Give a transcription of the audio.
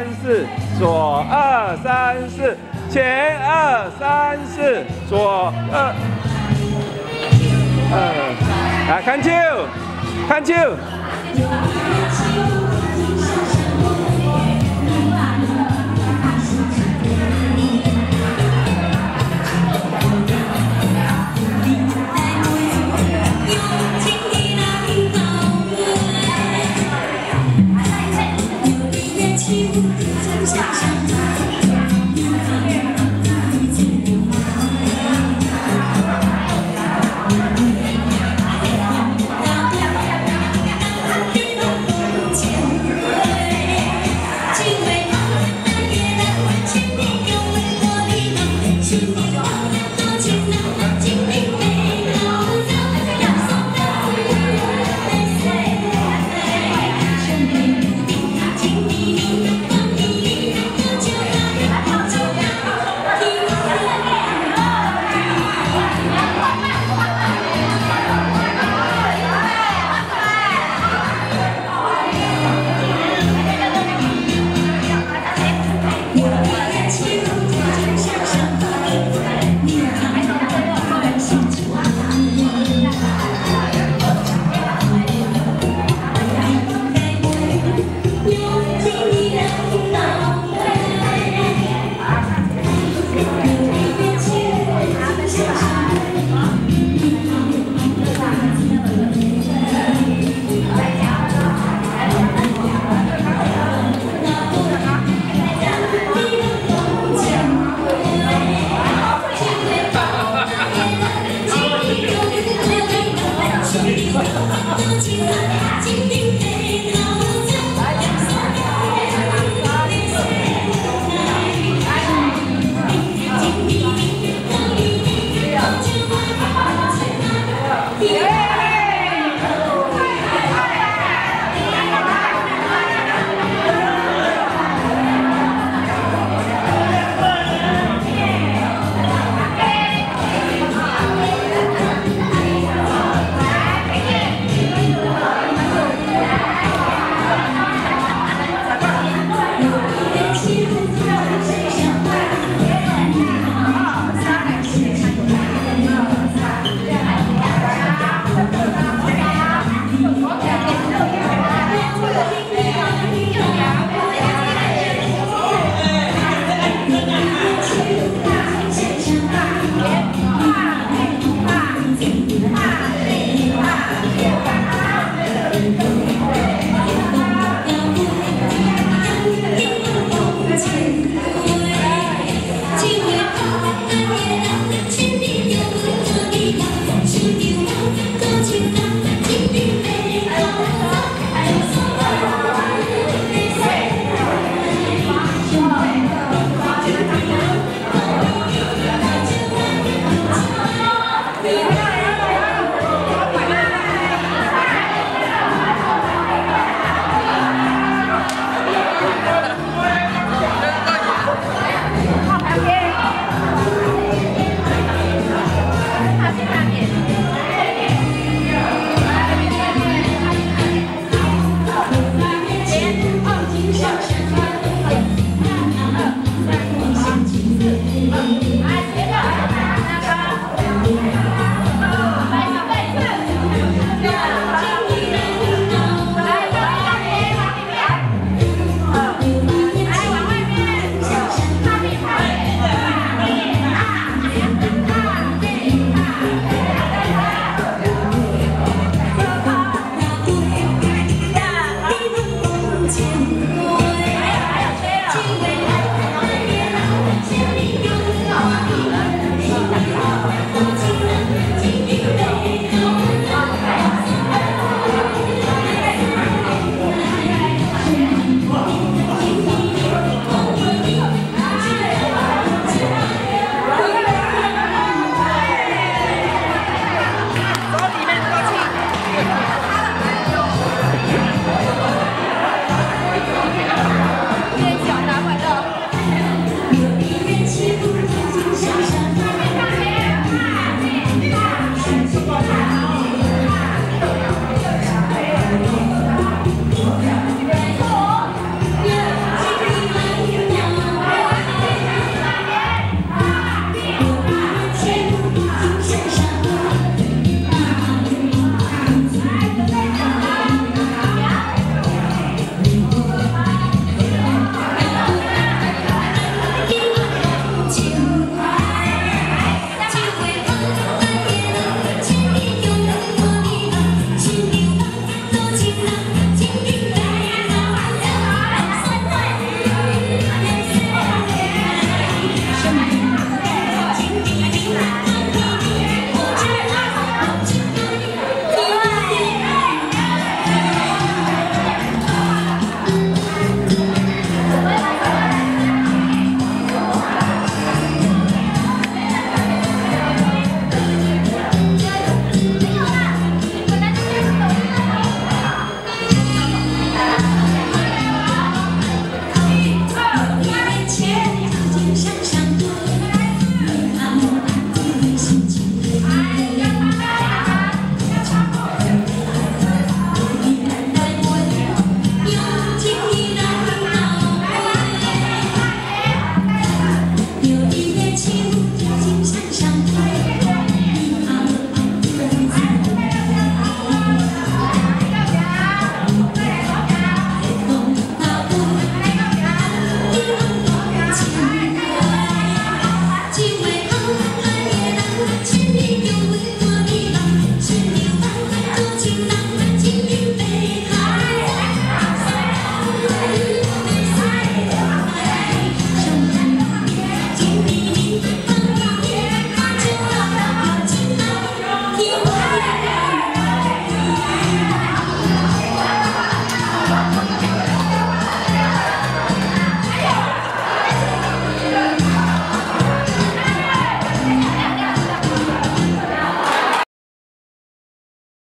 三四，左二三四，前二三四，左二二，来看球，看球。你真想上？自己。